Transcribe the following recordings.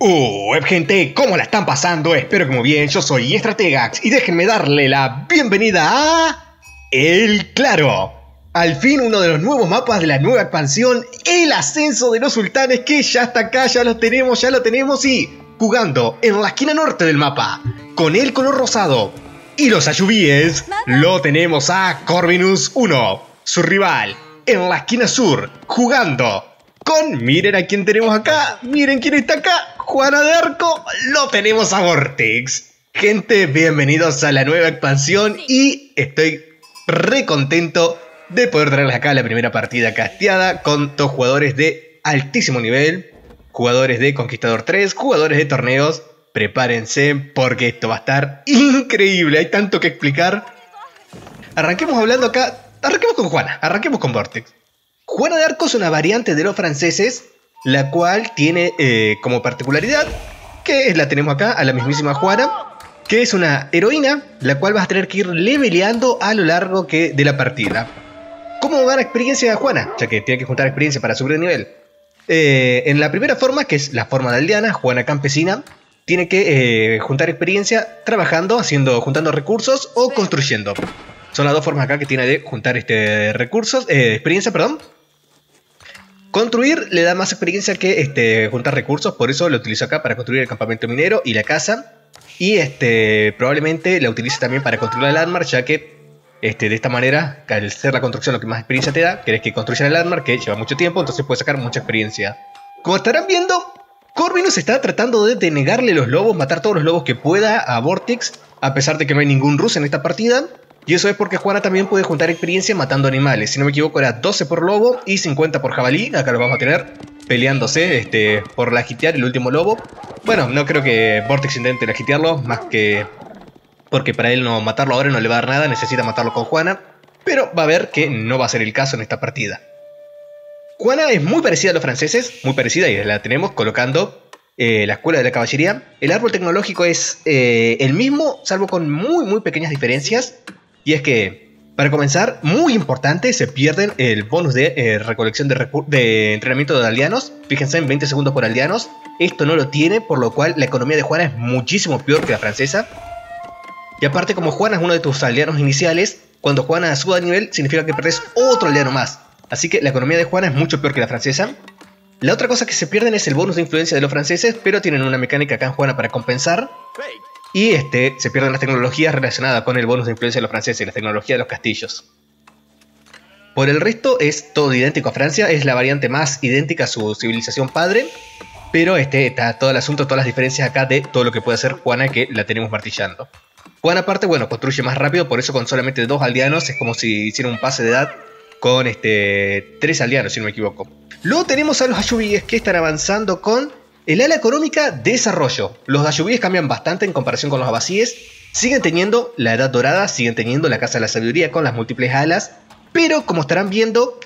Uh, gente, ¿cómo la están pasando? Espero que muy bien, yo soy Estrategax y déjenme darle la bienvenida a... El Claro. Al fin uno de los nuevos mapas de la nueva expansión, el ascenso de los sultanes que ya está acá, ya lo tenemos, ya lo tenemos y jugando en la esquina norte del mapa, con el color rosado. Y los ayubíes, lo tenemos a Corvinus 1, su rival, en la esquina sur, jugando con, miren a quién tenemos acá, miren quién está acá, Juana de Arco, lo tenemos a Vortex. Gente, bienvenidos a la nueva expansión y estoy re contento de poder traerles acá la primera partida casteada con dos jugadores de altísimo nivel, jugadores de Conquistador 3, jugadores de torneos. Prepárense porque esto va a estar increíble, hay tanto que explicar. Arranquemos hablando acá, arranquemos con Juana, arranquemos con Vortex. Juana de Arco es una variante de los franceses, la cual tiene eh, como particularidad, que la tenemos acá, a la mismísima Juana, que es una heroína, la cual vas a tener que ir leveleando a lo largo que, de la partida. ¿Cómo gana experiencia Juana? Ya que tiene que juntar experiencia para subir de nivel. Eh, en la primera forma, que es la forma de aldeana, Juana Campesina, tiene que eh, juntar experiencia trabajando, haciendo, juntando recursos o construyendo. Son las dos formas acá que tiene de juntar este recursos, eh, experiencia, perdón. Construir le da más experiencia que este, juntar recursos, por eso lo utilizo acá para construir el campamento minero y la casa. Y este, probablemente la utilice también para construir el armor, ya que este, de esta manera, al ser la construcción lo que más experiencia te da, querés que construyan el armor, que lleva mucho tiempo, entonces puedes sacar mucha experiencia. Como estarán viendo, Corvinus está tratando de denegarle los lobos, matar todos los lobos que pueda a Vortex, a pesar de que no hay ningún ruso en esta partida. Y eso es porque Juana también puede juntar experiencia matando animales. Si no me equivoco era 12 por lobo y 50 por jabalí. Acá lo vamos a tener peleándose este, por la hitear el último lobo. Bueno, no creo que Vortex intente la hitearlo, más que porque para él no matarlo ahora no le va a dar nada, necesita matarlo con Juana. Pero va a ver que no va a ser el caso en esta partida. Juana es muy parecida a los franceses, muy parecida y la tenemos colocando eh, la escuela de la caballería. El árbol tecnológico es eh, el mismo, salvo con muy muy pequeñas diferencias. Y es que, para comenzar, muy importante, se pierden el bonus de eh, recolección de, entrenamiento de aldeanos. Fíjense en 20 segundos por aldeanos. Esto no lo tiene, por lo cual la economía de Juana es muchísimo peor que la francesa. Y aparte, como Juana es uno de tus aldeanos iniciales, cuando Juana suba de nivel, significa que perdés otro aldeano más. Así que la economía de Juana es mucho peor que la francesa. La otra cosa que se pierden es el bonus de influencia de los franceses, pero tienen una mecánica acá en Juana para compensar. Y este, se pierden las tecnologías relacionadas con el bonus de influencia de los franceses, la tecnología de los castillos. Por el resto es todo idéntico a Francia, es la variante más idéntica a su civilización padre, pero este está todo el asunto, todas las diferencias acá de todo lo que puede hacer Juana que la tenemos martillando. Juana aparte, bueno, construye más rápido, por eso con solamente dos aldeanos es como si hiciera un pase de edad con este tres aldeanos, si no me equivoco. Luego tenemos a los ayubíes que están avanzando con el ala económica, desarrollo. Los ayubíes cambian bastante en comparación con los abasíes. Siguen teniendo la edad dorada, siguen teniendo la casa de la sabiduría con las múltiples alas. Pero como estarán viendo,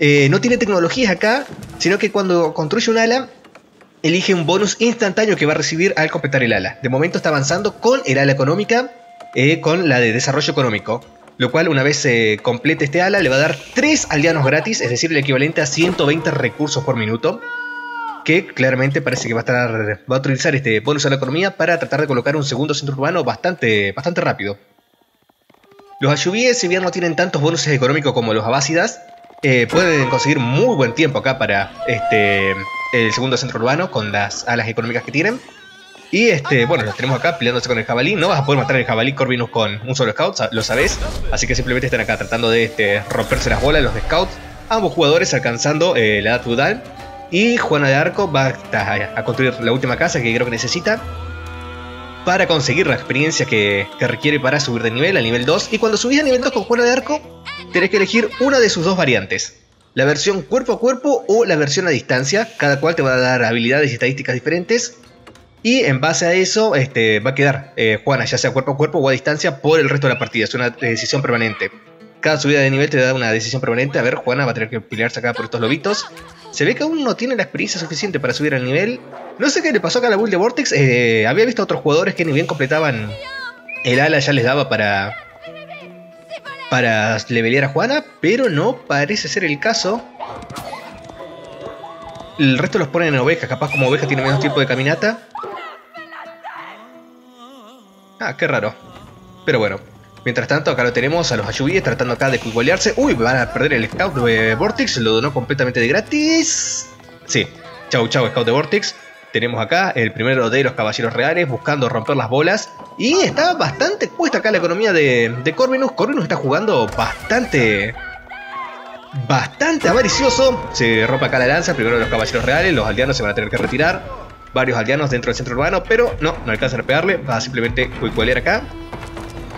eh, no tiene tecnologías acá, sino que cuando construye un ala, elige un bonus instantáneo que va a recibir al completar el ala. De momento está avanzando con el ala económica, eh, con la de desarrollo económico. Lo cual una vez se complete este ala le va a dar 3 aldeanos gratis, es decir, el equivalente a 120 recursos por minuto que claramente parece que va a, estar, va a utilizar este bonus a la economía para tratar de colocar un segundo centro urbano bastante, bastante rápido. Los ayubíes, si bien no tienen tantos bonuses económicos como los abásidas, eh, pueden conseguir muy buen tiempo acá para este, el segundo centro urbano con las alas económicas que tienen. Y este, bueno, los tenemos acá peleándose con el jabalí. No vas a poder matar el jabalí Corvinus con un solo scout, lo sabes. Así que simplemente están acá tratando de este, romperse las bolas los de scouts. Ambos jugadores alcanzando eh, la edad feudal y Juana de Arco va a, construir la última casa que creo que necesita para conseguir la experiencia que, requiere para subir de nivel a nivel 2. Y cuando subís a nivel 2 con Juana de Arco, tenés que elegir una de sus dos variantes. La versión cuerpo a cuerpo o la versión a distancia. Cada cual te va a dar habilidades y estadísticas diferentes. Y en base a eso este, va a quedar eh, Juana ya sea cuerpo a cuerpo o a distancia por el resto de la partida. Es una decisión permanente. Cada subida de nivel te da una decisión permanente. A ver, Juana va a tener que pelearse acá por estos lobitos. Se ve que aún no tiene la experiencia suficiente para subir al nivel. No sé qué le pasó acá a la build de Vortex. Eh, había visto a otros jugadores que ni bien completaban el ala ya les daba para para levelear a Juana, pero no parece ser el caso. El resto los ponen en ovejas, capaz como oveja tiene menos tiempo de caminata. Ah, qué raro. Pero bueno. Mientras tanto, acá lo tenemos a los ayubíes tratando acá de cuicolearse. Uy, van a perder el scout de Vortex, lo donó completamente de gratis. Sí, chau chau scout de Vortex. Tenemos acá el primero de los caballeros reales buscando romper las bolas. Y está bastante puesta acá la economía de, Corvinus. Corvinus está jugando bastante... Bastante avaricioso. Se rompe acá la lanza. Primero los caballeros reales. Los aldeanos se van a tener que retirar. Varios aldeanos dentro del centro urbano. Pero no, no alcanzan a pegarle. Va a simplemente cuicolear acá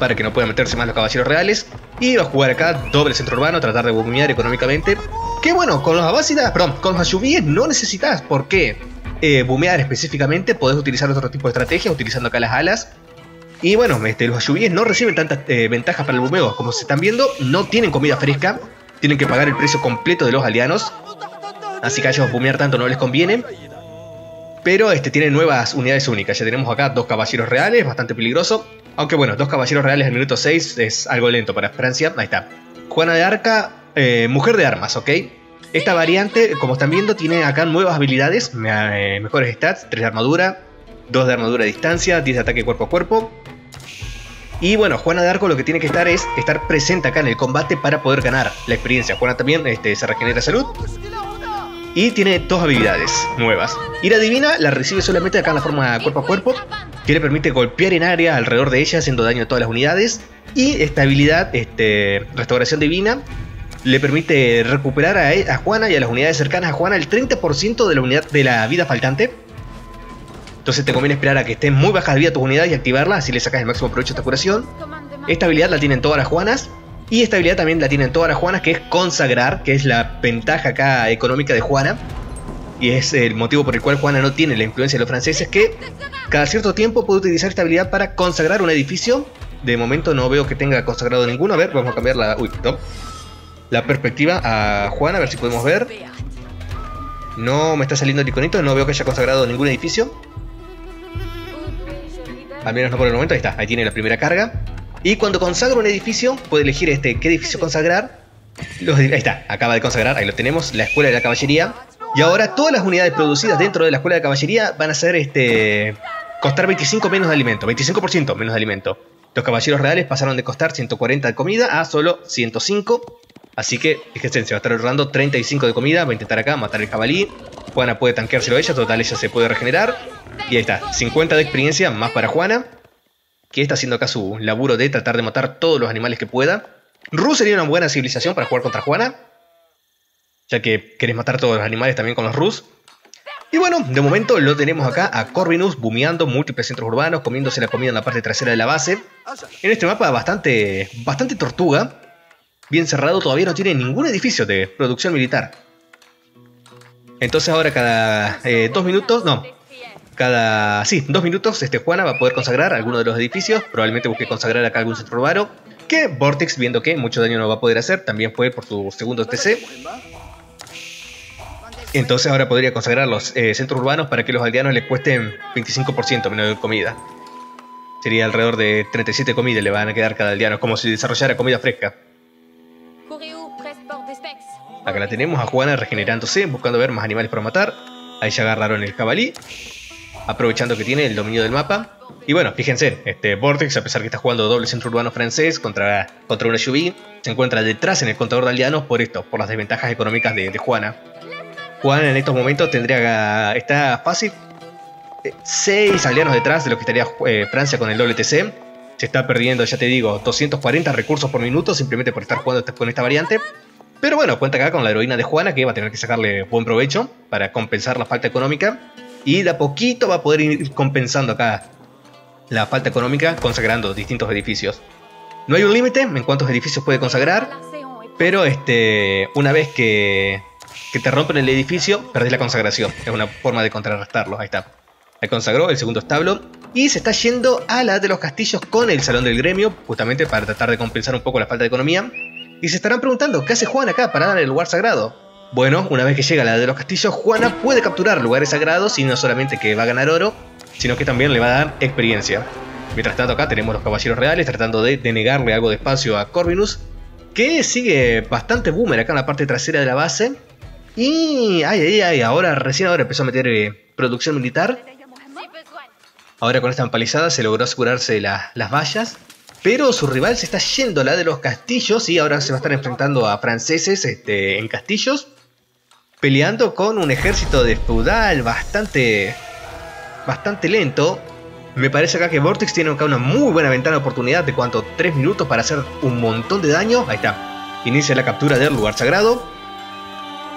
para que no puedan meterse más los caballeros reales. Y va a jugar acá doble centro urbano, tratar de bumear económicamente. Que bueno, con los abásidas, perdón, con los ayubíes no necesitas, ¿por qué? Eh, bumear específicamente, podés utilizar otro tipo de estrategia, utilizando acá las alas. Y bueno, este, los ayubíes no reciben tantas eh, ventajas para el bumeo. Como se están viendo, no tienen comida fresca. Tienen que pagar el precio completo de los aldeanos. Así que a ellos bumear tanto no les conviene. Pero este, tienen nuevas unidades únicas. Ya tenemos acá dos caballeros reales, bastante peligroso. Aunque bueno, dos caballeros reales al minuto 6 es algo lento para Francia. Ahí está. Juana de Arca, eh, mujer de armas, ¿ok? Esta variante, como están viendo, tiene acá nuevas habilidades, eh, mejores stats, 3 de armadura, 2 de armadura a distancia, 10 de ataque cuerpo a cuerpo. Y bueno, Juana de Arco lo que tiene que estar es estar presente acá en el combate para poder ganar la experiencia. Juana también este, se regenera salud. Y tiene dos habilidades nuevas. Ira Divina la recibe solamente acá en la forma cuerpo a cuerpo, que le permite golpear en área alrededor de ella haciendo daño a todas las unidades. Y esta habilidad, este, Restauración Divina, le permite recuperar a, Juana y a las unidades cercanas a Juana el 30% de la, unidad, de la vida faltante. Entonces te conviene esperar a que estén muy bajas de vida tus unidades y activarla, así le sacas el máximo provecho a esta curación. Esta habilidad la tienen todas las Juanas. Y esta habilidad también la tienen todas las Juanas, que es consagrar, que es la ventaja acá económica de Juana. Y es el motivo por el cual Juana no tiene la influencia de los franceses, que cada cierto tiempo puede utilizar esta habilidad para consagrar un edificio. De momento no veo que tenga consagrado ninguno. A ver, vamos a cambiar la... Uy, no. La perspectiva a Juana, a ver si podemos ver. No me está saliendo el iconito, no veo que haya consagrado ningún edificio. Al menos no por el momento, ahí está, ahí tiene la primera carga. Y cuando consagra un edificio, puede elegir este qué edificio consagrar. ahí está, acaba de consagrar, ahí lo tenemos, la escuela de la caballería. Y ahora todas las unidades producidas dentro de la escuela de caballería van a ser este costar 25 menos de alimento, 25% menos de alimento. Los caballeros reales pasaron de costar 140 de comida a solo 105. Así que, fíjense, se va a estar ahorrando 35 de comida. Va a intentar acá matar el jabalí. Juana puede tanqueárselo a ella, total, ella se puede regenerar. Y ahí está, 50 de experiencia más para Juana que está haciendo acá su laburo de tratar de matar todos los animales que pueda. Ru sería una buena civilización para jugar contra Juana, ya que querés matar todos los animales también con los Rus. Y bueno, de momento lo tenemos acá a Corvinus bumeando múltiples centros urbanos, comiéndose la comida en la parte trasera de la base. En este mapa bastante, bastante tortuga, bien cerrado, todavía no tiene ningún edificio de producción militar. Entonces ahora cada eh, dos minutos, no, cada, sí, dos minutos, este Juana va a poder consagrar alguno de los edificios. Probablemente busque consagrar acá algún centro urbano. Que Vortex, viendo que mucho daño no va a poder hacer, también fue por su segundo TC. Entonces ahora podría consagrar los eh, centros urbanos para que los aldeanos les cuesten 25% menos de comida. Sería alrededor de 37 comidas le van a quedar cada aldeano, como si desarrollara comida fresca. Acá la tenemos a Juana regenerándose, buscando ver más animales para matar. Ahí ya agarraron el jabalí aprovechando que tiene el dominio del mapa. Y bueno, fíjense, este Vortex, a pesar que está jugando doble centro urbano francés contra, contra una SUV, se encuentra detrás en el contador de aldeanos por esto, por las desventajas económicas de, Juana. Juana en estos momentos tendría, está fácil, 6 eh, aldeanos detrás de lo que estaría eh, Francia con el WTC. Se está perdiendo, ya te digo, 240 recursos por minuto simplemente por estar jugando con esta variante. Pero bueno, cuenta acá con la heroína de Juana que va a tener que sacarle buen provecho para compensar la falta económica. Y de a poquito va a poder ir compensando acá la falta económica consagrando distintos edificios. No hay un límite en cuántos edificios puede consagrar, pero este, una vez que, que te rompen el edificio, perdés la consagración. Es una forma de contrarrestarlo. Ahí está. Ahí consagró el segundo establo. Y se está yendo a la de los castillos con el salón del gremio, justamente para tratar de compensar un poco la falta de economía. Y se estarán preguntando, ¿qué hace Juan acá para dar el lugar sagrado? Bueno, una vez que llega la de los castillos, Juana puede capturar lugares sagrados y no solamente que va a ganar oro, sino que también le va a dar experiencia. Mientras tanto acá tenemos los caballeros reales tratando de denegarle algo de espacio a Corvinus, que sigue bastante boomer acá en la parte trasera de la base. Y ay, ay, ay, ahora recién ahora empezó a meter eh, producción militar. Ahora con esta empalizada se logró asegurarse las vallas. Pero su rival se está yendo la de los castillos y ahora se va a estar enfrentando a franceses este, en castillos. Peleando con un ejército de feudal bastante, bastante lento. Me parece acá que Vortex tiene acá una muy buena ventana de oportunidad de cuanto 3 minutos para hacer un montón de daño. Ahí está. Inicia la captura del lugar sagrado.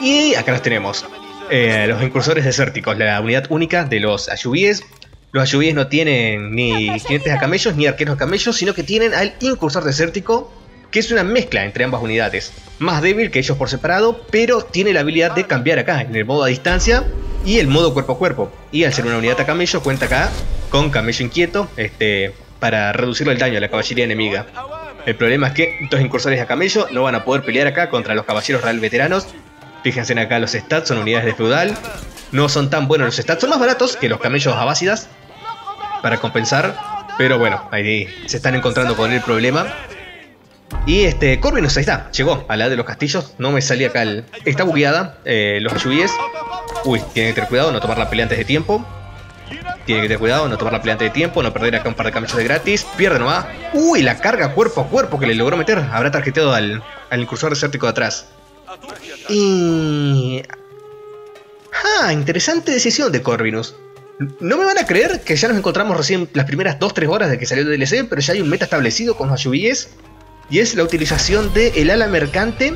Y acá los tenemos. Eh, los incursores desérticos, la unidad única de los ayubíes. Los ayubíes no tienen ni jinetes a camellos ni arqueros a camellos, sino que tienen al incursor desértico, que es una mezcla entre ambas unidades. Más débil que ellos por separado, pero tiene la habilidad de cambiar acá, en el modo a distancia y el modo cuerpo a cuerpo. Y al ser una unidad a camello, cuenta acá con camello inquieto, este, para reducir el daño a la caballería enemiga. El problema es que estos incursores a camello no van a poder pelear acá contra los caballeros real veteranos. Fíjense acá los stats, son unidades de feudal. No son tan buenos los stats, son más baratos que los camellos abácidas. Para compensar. Pero bueno, ahí se están encontrando con el problema. Y este, Corvinus, ahí está, llegó a la de los castillos. No me salía acá el... Está bugueada, eh, los ayubíes. Uy, tiene que tener cuidado, no tomar la pelea antes de tiempo. Tiene que tener cuidado, no tomar la pelea antes de tiempo, no perder acá un par de camellos de gratis. Pierde nomás. Uy, la carga cuerpo a cuerpo que le logró meter. Habrá tarjeteado al, al incursor desértico de atrás. Y... Ah, interesante decisión de Corvinus. No me van a creer que ya nos encontramos recién las primeras 2-3 horas de que salió el DLC, pero ya hay un meta establecido con los ayubíes y es la utilización del el ala mercante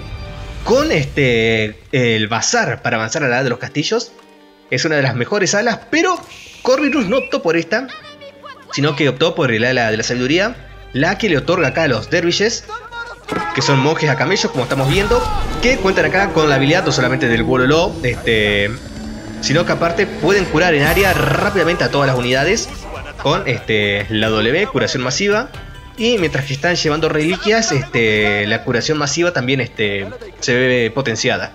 con este el bazar para avanzar a la de los castillos. Es una de las mejores alas, pero Corvinus no optó por esta, sino que optó por el ala de la sabiduría, la que le otorga acá a los dervishes, que son monjes a camellos, como estamos viendo, que cuentan acá con la habilidad no solamente del Wololo, este, sino que aparte pueden curar en área rápidamente a todas las unidades con este, la W, curación masiva, y mientras que están llevando reliquias, este, la curación masiva también este, se ve potenciada.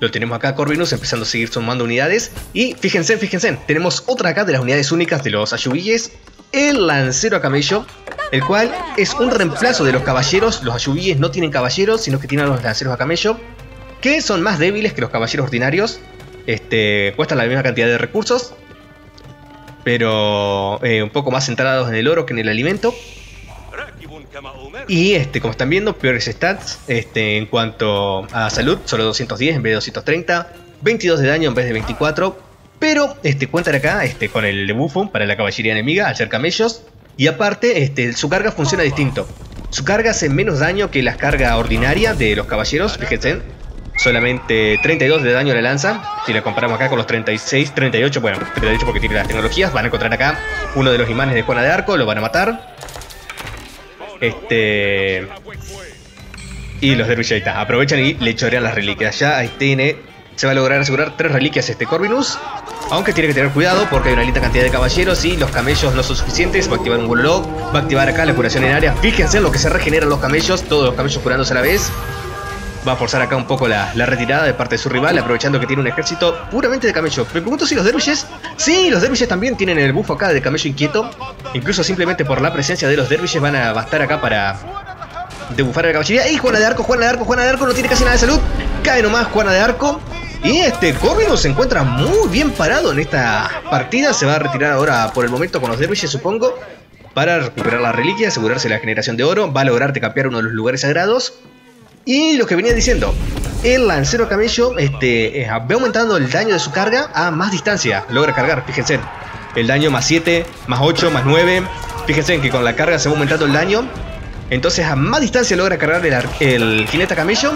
Lo tenemos acá Corvinus empezando a seguir sumando unidades. Y fíjense, fíjense, tenemos otra acá de las unidades únicas de los ayubilles. El lancero a camello, el cual es un reemplazo de los caballeros. Los ayubilles no tienen caballeros, sino que tienen los lanceros a camello. Que son más débiles que los caballeros ordinarios. Este, cuestan la misma cantidad de recursos pero eh, un poco más centrados en el oro que en el alimento. Y este, como están viendo, peores stats este, en cuanto a salud, solo 210 en vez de 230, 22 de daño en vez de 24, pero este, cuentan acá este, con el debuffo para la caballería enemiga al ser y aparte este, su carga funciona distinto. Su carga hace menos daño que la carga ordinaria de los caballeros, fíjense, solamente 32 de daño a la lanza. Si la comparamos acá con los 36, 38, bueno, 38 porque tiene las tecnologías. Van a encontrar acá uno de los imanes de Juana de Arco, lo van a matar. Este. Y los derviches Aprovechan y le chorean las reliquias. Ya ahí tiene. Se va a lograr asegurar tres reliquias este Corvinus. Aunque tiene que tener cuidado porque hay una linda cantidad de caballeros y los camellos no son suficientes. Va a activar un Wololog. Va a activar acá la curación en área. Fíjense en lo que se regeneran los camellos. Todos los camellos curándose a la vez va a forzar acá un poco la, retirada de parte de su rival, aprovechando que tiene un ejército puramente de camello. Me pregunto si los dervishes... Sí, los dervishes también tienen el buffo acá de camello inquieto. Incluso simplemente por la presencia de los dervishes van a bastar acá para debufar a la caballería. ¡Ey, Juana de Arco, Juana de Arco, Juana de Arco! No tiene casi nada de salud. Cae nomás Juana de Arco. Y este Corvinus se encuentra muy bien parado en esta partida. Se va a retirar ahora por el momento con los dervishes, supongo. Para recuperar la reliquia, asegurarse la generación de oro. Va a lograr cambiar uno de los lugares sagrados. Y lo que venía diciendo, el lancero camello este, eh, aumentando el daño de su carga a más distancia. Logra cargar, fíjense. El daño más 7, más 8, más 9. Fíjense que con la carga se va aumentando el daño. Entonces a más distancia logra cargar el, el jinete camello.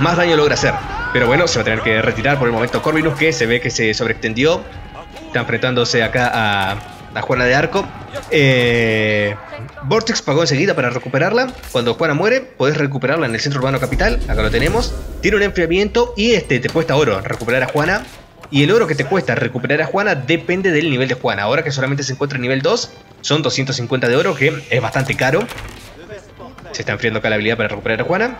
Más daño logra hacer. Pero bueno, se va a tener que retirar por el momento Corvinus que se ve que se sobreextendió. Está enfrentándose acá a, a Juana de Arco. Eh, Vortex pagó enseguida para recuperarla. Cuando Juana muere, podés recuperarla en el centro urbano capital. Acá lo tenemos. Tiene un enfriamiento y este te cuesta oro recuperar a Juana. Y el oro que te cuesta recuperar a Juana depende del nivel de Juana. Ahora que solamente se encuentra en nivel 2, son 250 de oro, que es bastante caro. Se está enfriando acá la habilidad para recuperar a Juana.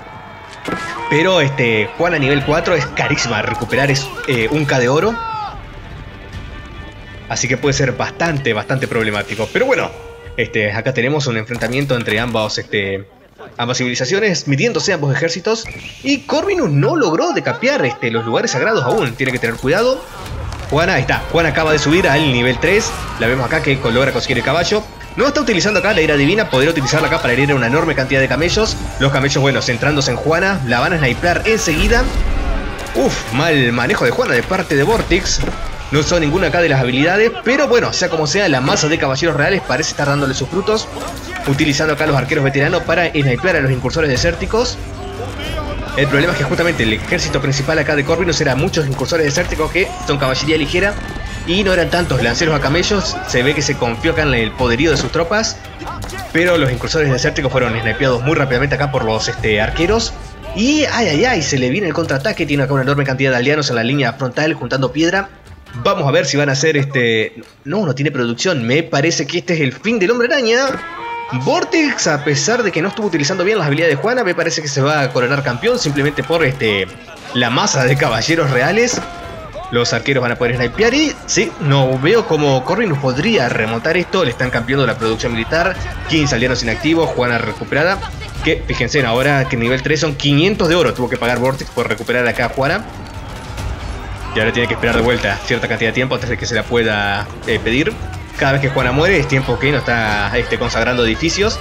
Pero este, Juana nivel 4 es carísima. Recuperar es eh, un K de oro. Así que puede ser bastante, bastante problemático. Pero bueno, este, acá tenemos un enfrentamiento entre este, ambas civilizaciones, midiéndose ambos ejércitos. Y Corvinus no logró decapiar este, los lugares sagrados aún, tiene que tener cuidado. Juana, ahí está, Juana acaba de subir al nivel 3, la vemos acá que logra conseguir el caballo. No está utilizando acá la ira divina, podría utilizarla acá para herir una enorme cantidad de camellos. Los camellos, bueno, centrándose en Juana, la van a snipear enseguida. Uf, mal manejo de Juana de parte de Vortex. No usó ninguna acá de las habilidades, pero bueno, sea como sea, la masa de caballeros reales parece estar dándole sus frutos. Utilizando acá los arqueros veteranos para snipear a los incursores desérticos. El problema es que justamente el ejército principal acá de Corvinus era muchos incursores desérticos que son caballería ligera y no eran tantos lanceros a camellos. Se ve que se confió acá en el poderío de sus tropas, pero los incursores desérticos fueron snipeados muy rápidamente acá por los este, arqueros. Y ay ay ay, se le viene el contraataque, tiene acá una enorme cantidad de aldeanos en la línea frontal juntando piedra. Vamos a ver si van a hacer este... No, no tiene producción, me parece que este es el fin del hombre araña. Vortex, a pesar de que no estuvo utilizando bien las habilidades de Juana, me parece que se va a coronar campeón simplemente por este la masa de caballeros reales. Los arqueros van a poder snipear y sí, no veo como Corvinus podría remontar esto. Le están cambiando la producción militar. 15 aldeanos inactivos, Juana recuperada. Que fíjense ahora que nivel 3 son 500 de oro. Tuvo que pagar Vortex por recuperar acá a Juana. Y ahora tiene que esperar de vuelta cierta cantidad de tiempo antes de que se la pueda eh, pedir. Cada vez que Juana muere es tiempo que no está este, consagrando edificios.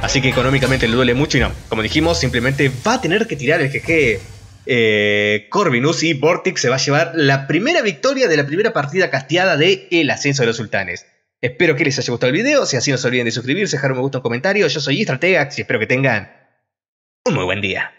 Así que económicamente le duele mucho y no. Como dijimos, simplemente va a tener que tirar el GG eh, Corvinus y Vortex se va a llevar la primera victoria de la primera partida casteada de El Ascenso de los Sultanes. Espero que les haya gustado el video, si así no se olviden de suscribirse, dejar un me gusta, un comentario. Yo soy Estrategax y espero que tengan un muy buen día.